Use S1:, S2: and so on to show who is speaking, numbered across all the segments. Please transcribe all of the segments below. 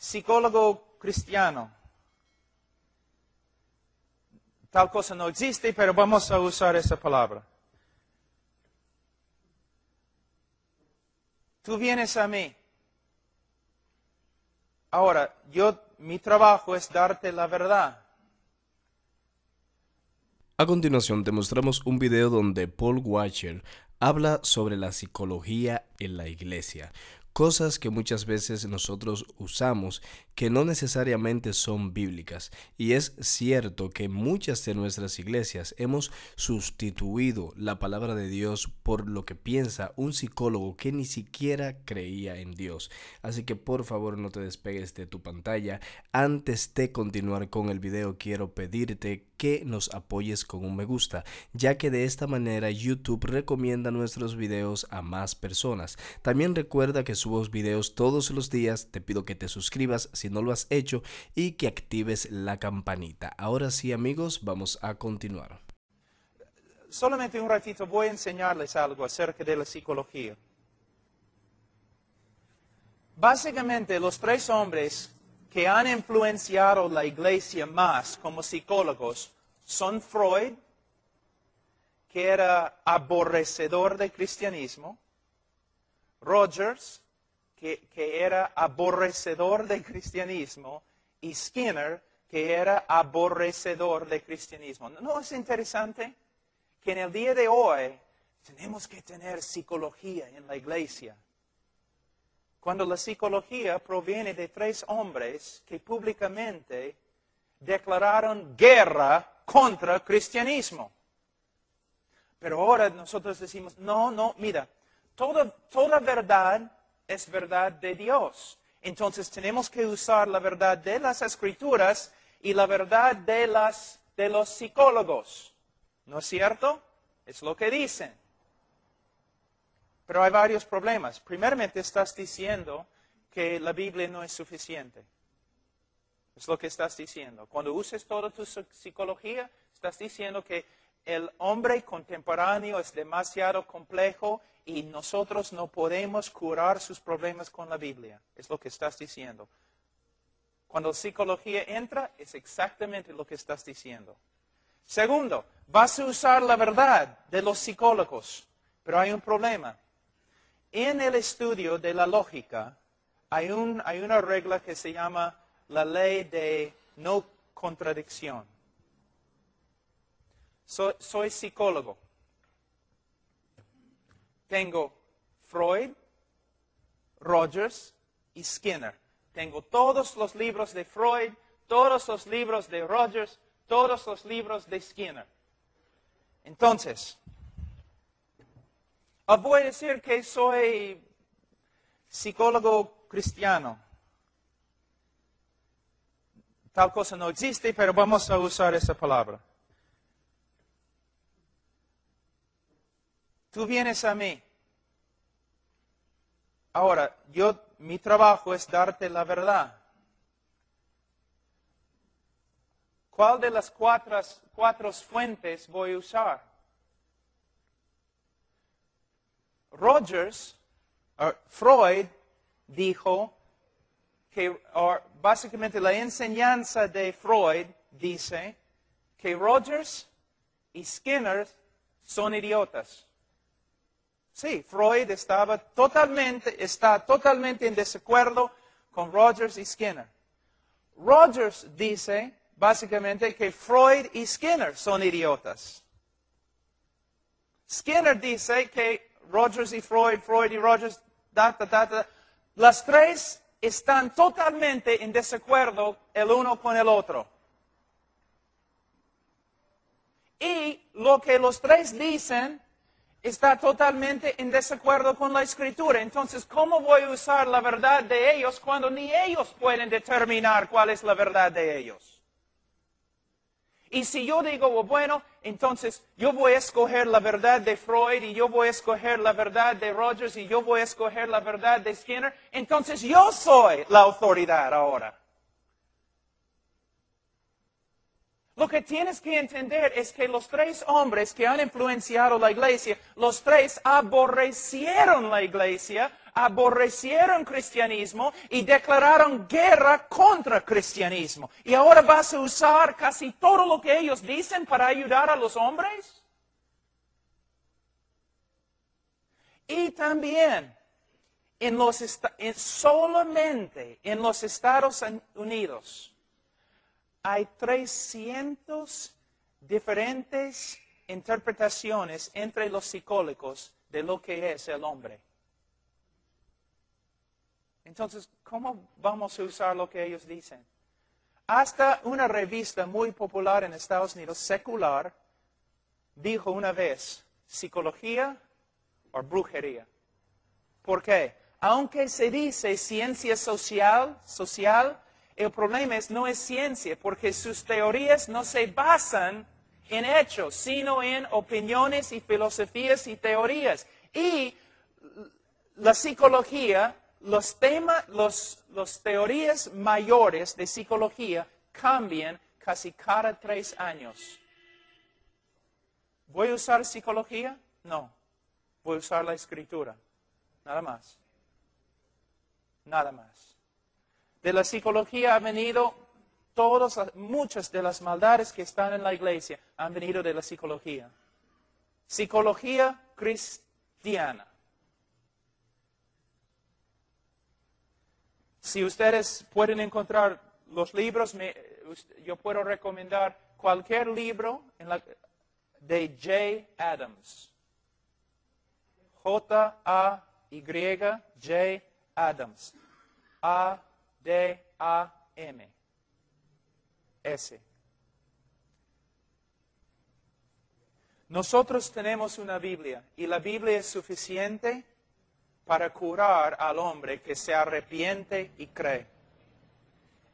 S1: psicólogo cristiano. Tal cosa no existe, pero vamos a usar esa palabra. Tú vienes a mí. Ahora, yo, mi trabajo es darte la verdad.
S2: A continuación te mostramos un video donde Paul Watcher habla sobre la psicología en la iglesia, cosas que muchas veces nosotros usamos que no necesariamente son bíblicas. Y es cierto que muchas de nuestras iglesias hemos sustituido la palabra de Dios por lo que piensa un psicólogo que ni siquiera creía en Dios. Así que por favor no te despegues de tu pantalla. Antes de continuar con el video quiero pedirte que nos apoyes con un me gusta, ya que de esta manera YouTube recomienda nuestros videos a más personas. También recuerda que subo videos todos los días, te pido que te suscribas si no lo has hecho y que actives la campanita. Ahora sí amigos, vamos a continuar.
S1: Solamente un ratito voy a enseñarles algo acerca de la psicología. Básicamente los tres hombres que han influenciado la iglesia más como psicólogos son Freud, que era aborrecedor del cristianismo, Rogers, que, era aborrecedor del cristianismo, y Skinner, que era aborrecedor del cristianismo. ¿No es interesante que en el día de hoy tenemos que tener psicología en la iglesia? Cuando la psicología proviene de tres hombres que públicamente declararon guerra contra el cristianismo. Pero ahora nosotros decimos, no, no, mira, toda, toda verdad es verdad de Dios. Entonces tenemos que usar la verdad de las escrituras y la verdad de, las, de los psicólogos. ¿No es cierto? Es lo que dicen. Pero hay varios problemas. Primeramente estás diciendo que la Biblia no es suficiente. Es lo que estás diciendo. Cuando uses toda tu psicología, estás diciendo que el hombre contemporáneo es demasiado complejo y nosotros no podemos curar sus problemas con la Biblia. Es lo que estás diciendo. Cuando la psicología entra, es exactamente lo que estás diciendo. Segundo, vas a usar la verdad de los psicólogos, pero hay un problema. En el estudio de la lógica hay, hay una regla que se llama la ley de no contradicción. soy psicólogo tengo Freud, Rogers y Skinner. Tengo todos los libros de Freud, todos los libros de Rogers, todos los libros de Skinner. Entonces, voy a decir que soy psicólogo cristiano. Tal cosa no existe, pero vamos a usar esa palabra. Tú vienes a mí. Ahora, yo, mi trabajo es darte la verdad. ¿Cuál de las cuatro, cuatro fuentes voy a usar? Rogers, Freud, dijo que básicamente la enseñanza de Freud dice que Rogers y Skinner son idiotas. Sí, Freud estaba totalmente, está totalmente en desacuerdo con Rogers y Skinner. Rogers dice básicamente que Freud y Skinner son idiotas. Skinner dice que Rogers y Freud, Freud y Rogers, da, las tres están totalmente en desacuerdo el uno con el otro. Y lo que los tres dicen está totalmente en desacuerdo con la escritura. Entonces, ¿cómo voy a usar la verdad de ellos cuando ni ellos pueden determinar cuál es la verdad de ellos? Y si yo digo, bueno, entonces yo voy a escoger la verdad de Freud y yo voy a escoger la verdad de Rogers y yo voy a escoger la verdad de Skinner, entonces yo soy la autoridad ahora. Lo que tienes que entender es que los tres hombres que han influenciado la iglesia, los tres aborrecieron la iglesia aborrecieron cristianismo y declararon guerra contra cristianismo. ¿Y ahora vas a usar casi todo lo que ellos dicen para ayudar a los hombres? Y también en los solamente en los Estados Unidos hay 300 diferentes interpretaciones entre los psicólogos de lo que es el hombre. Entonces, ¿cómo vamos a usar lo que ellos dicen? Hasta una revista muy popular en Estados Unidos, secular, dijo una vez, psicología o brujería. ¿Por qué? Aunque se dice ciencia social, social, el problema es no es ciencia, porque sus teorías no se basan en hechos, sino en opiniones y filosofías y teorías. Y la psicología, los temas, los, teorías mayores de psicología cambian casi cada tres años. ¿Voy a usar psicología? No. Voy a usar la escritura. Nada más. Nada más. De la psicología ha venido todas, muchas de las maldades que están en la iglesia han venido de la psicología. Psicología cristiana. Si ustedes pueden encontrar los libros, yo puedo recomendar cualquier libro de J. Adams. J-A-Y, Adams. A-D-A-M. S. Nosotros tenemos una Biblia y la Biblia es suficiente para curar al hombre que se arrepiente y cree.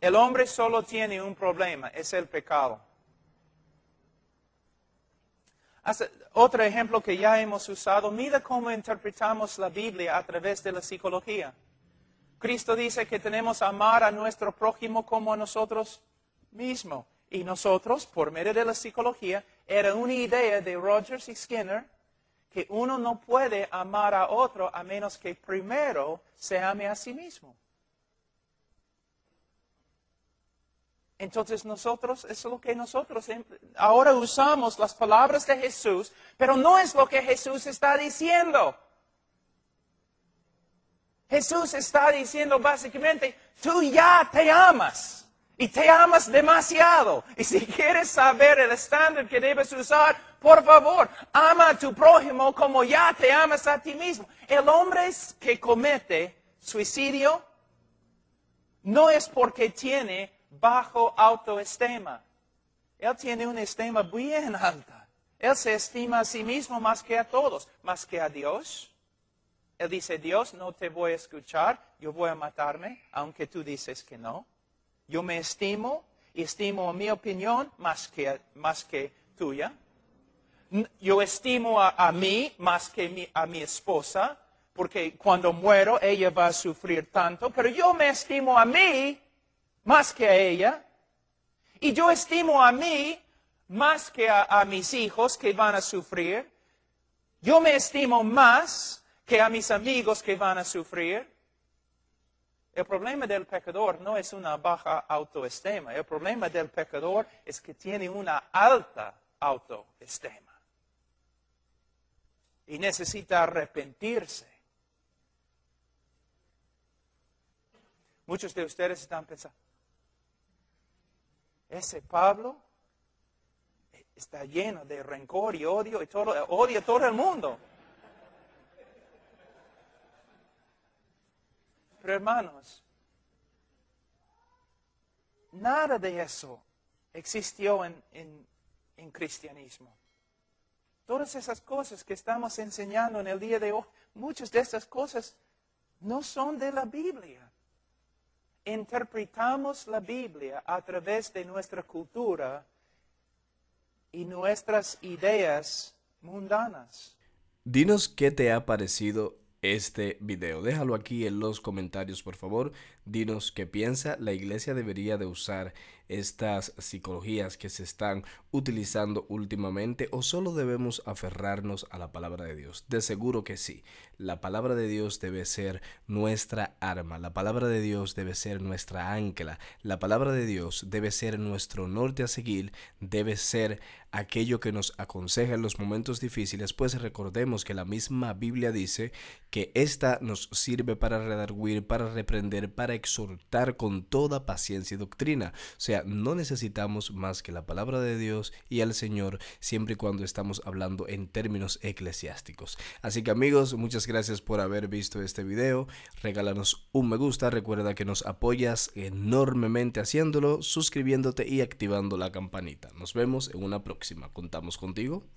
S1: El hombre solo tiene un problema, es el pecado. otro ejemplo que ya hemos usado, mira cómo interpretamos la Biblia a través de la psicología. Cristo dice que tenemos que amar a nuestro prójimo como a nosotros mismos. Y nosotros, por medio de la psicología, era una idea de Rogers y Skinner que uno no puede amar a otro a menos que primero se ame a sí mismo. Entonces nosotros, eso es lo que nosotros ahora usamos las palabras de Jesús, pero no es lo que Jesús está diciendo. Jesús está diciendo básicamente, tú ya te amas y te amas demasiado. Y si quieres saber el estándar que debes usar, por favor, ama a tu prójimo como ya te amas a ti mismo. El hombre que comete suicidio no es porque tiene bajo autoestima. Él tiene una estima bien alta. Él se estima a sí mismo más que a todos, más que a Dios. Él dice, Dios, no te voy a escuchar, yo voy a matarme, aunque tú dices que no. Yo me estimo y estimo mi opinión más que, más que tuya. Yo estimo a, mí más que a mi esposa, porque cuando muero ella va a sufrir tanto, pero yo me estimo a mí más que a ella. Y yo estimo a mí más que a, mis hijos que van a sufrir. Yo me estimo más que a mis amigos que van a sufrir. El problema del pecador no es una baja autoestima. El problema del pecador es que tiene una alta autoestima. Y necesita arrepentirse. Muchos de ustedes están pensando, ese Pablo está lleno de rencor y odio y todo, odia a todo el mundo. Pero hermanos, nada de eso existió en, en cristianismo. Todas esas cosas que estamos enseñando en el día de hoy, muchas de esas cosas no son de la Biblia interpretamos la Biblia a través de nuestra cultura y nuestras ideas mundanas.
S2: Dinos qué te ha parecido este video. Déjalo aquí en los comentarios, por favor. Dinos qué piensa. La iglesia debería de usar estas psicologías que se están utilizando últimamente o solo debemos aferrarnos a la palabra de Dios? De seguro que sí. La palabra de Dios debe ser nuestra arma. La palabra de Dios debe ser nuestra ancla. La palabra de Dios debe ser nuestro norte a seguir. Debe ser aquello que nos aconseja en los momentos difíciles, pues recordemos que la misma Biblia dice que esta nos sirve para redarguir, para reprender, para exhortar con toda paciencia y doctrina. O no necesitamos más que la palabra de Dios y al Señor siempre y cuando estamos hablando en términos eclesiásticos. Así que amigos, muchas gracias por haber visto este video. Regálanos un me gusta, recuerda que nos apoyas enormemente haciéndolo, suscribiéndote y activando la campanita. Nos vemos en una próxima. Contamos contigo.